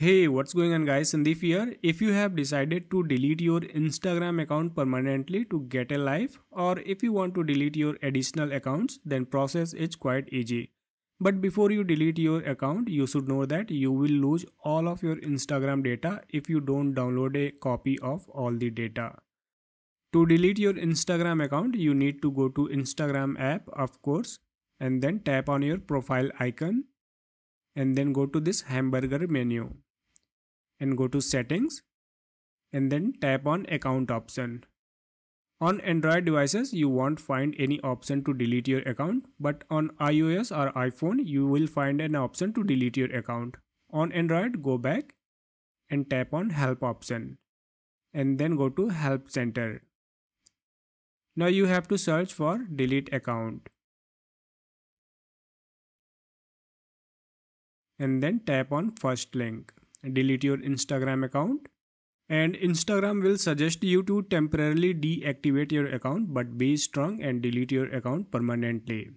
Hey, what's going on guys? Sandeep here. If you have decided to delete your Instagram account permanently to get a life or if you want to delete your additional accounts, then process is quite easy. But before you delete your account, you should know that you will lose all of your Instagram data if you don't download a copy of all the data. To delete your Instagram account, you need to go to Instagram app, of course, and then tap on your profile icon and then go to this hamburger menu and go to settings and then tap on account option. On Android devices, you won't find any option to delete your account, but on iOS or iPhone, you will find an option to delete your account. On Android, go back and tap on help option and then go to help center. Now you have to search for delete account. And then tap on first link delete your Instagram account and Instagram will suggest you to temporarily deactivate your account but be strong and delete your account permanently.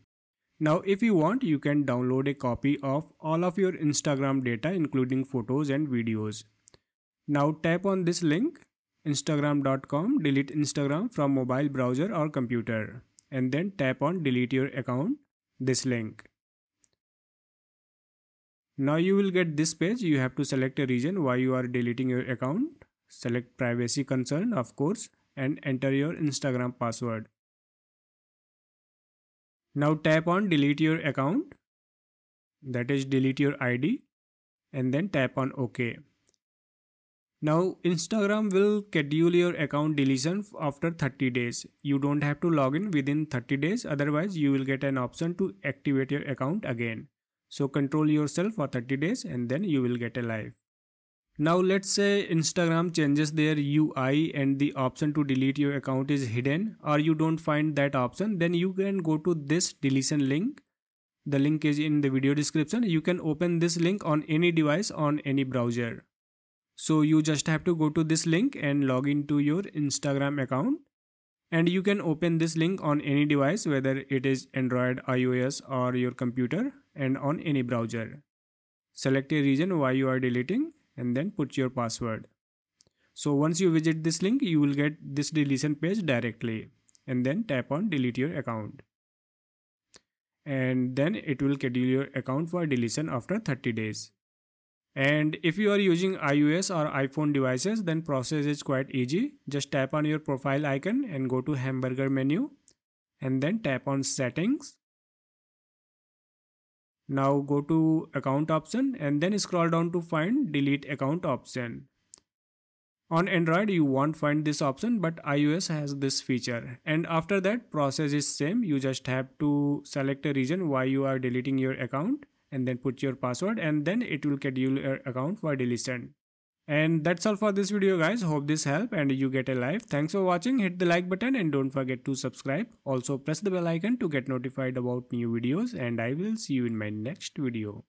Now if you want you can download a copy of all of your Instagram data including photos and videos. Now tap on this link instagram.com delete Instagram from mobile browser or computer and then tap on delete your account this link. Now you will get this page. You have to select a region why you are deleting your account. Select privacy concern of course and enter your Instagram password. Now tap on delete your account that is delete your ID and then tap on OK. Now Instagram will schedule your account deletion after 30 days. You don't have to log in within 30 days otherwise you will get an option to activate your account again. So control yourself for 30 days and then you will get a live. Now let's say Instagram changes their UI and the option to delete your account is hidden or you don't find that option then you can go to this deletion link. The link is in the video description. You can open this link on any device on any browser. So you just have to go to this link and log into your Instagram account and you can open this link on any device whether it is Android, iOS or your computer and on any browser. Select a region why you are deleting and then put your password. So once you visit this link you will get this deletion page directly and then tap on delete your account. And then it will schedule your account for deletion after 30 days. And if you are using iOS or iPhone devices, then process is quite easy. Just tap on your profile icon and go to hamburger menu and then tap on settings. Now go to account option and then scroll down to find delete account option. On Android you won't find this option but iOS has this feature and after that process is same you just have to select a region why you are deleting your account and then put your password and then it will schedule your account for deletion. And that's all for this video guys. Hope this helped and you get a life. Thanks for watching. Hit the like button and don't forget to subscribe. Also press the bell icon to get notified about new videos and I will see you in my next video.